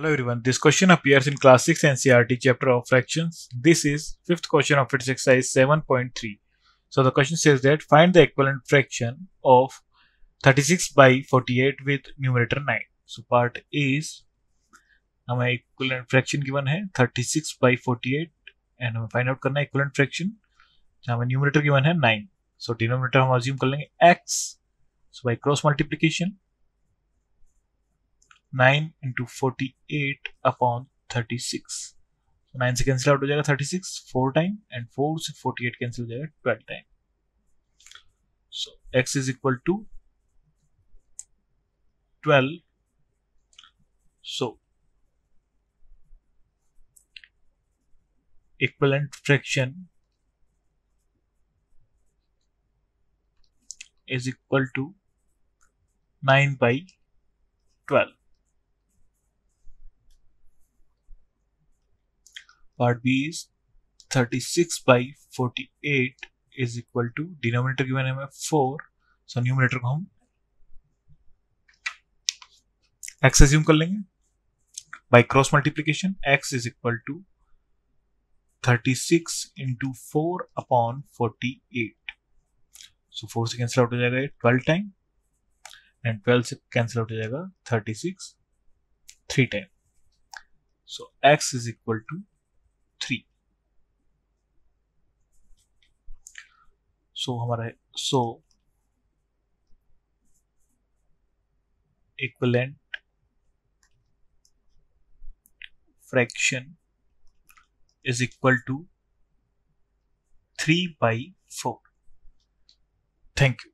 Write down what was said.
Hello everyone, this question appears in class 6 NCERT chapter of fractions. This is 5th question of its exercise 7.3. So the question says that find the equivalent fraction of 36 by 48 with numerator 9. So part is our equivalent fraction given here 36 by 48 and we find out करना equivalent fraction जहाँ numerator given here 9. So denominator we assume कर x. So by cross multiplication 9 into 48 upon 36 so 9 से cancel out हो जाएगा 36 4 time and 4 से 48 cancel हो जाएगा 12 time so x is equal to 12 so equivalent fraction is equal to 9 by 12 part b is 36 by 48 is equal to denominator given है हमें four so numerator को हम एक्स एज्यूम कर लेंगे। By cross multiplication x is equal to 36 into four upon forty eight so four से cancel out हो जाएगा twelve time and twelve से कैंसिल आउट हो जाएगा thirty six three time so x is equal to three so हमारा so equivalent fraction is equal to three by four thank you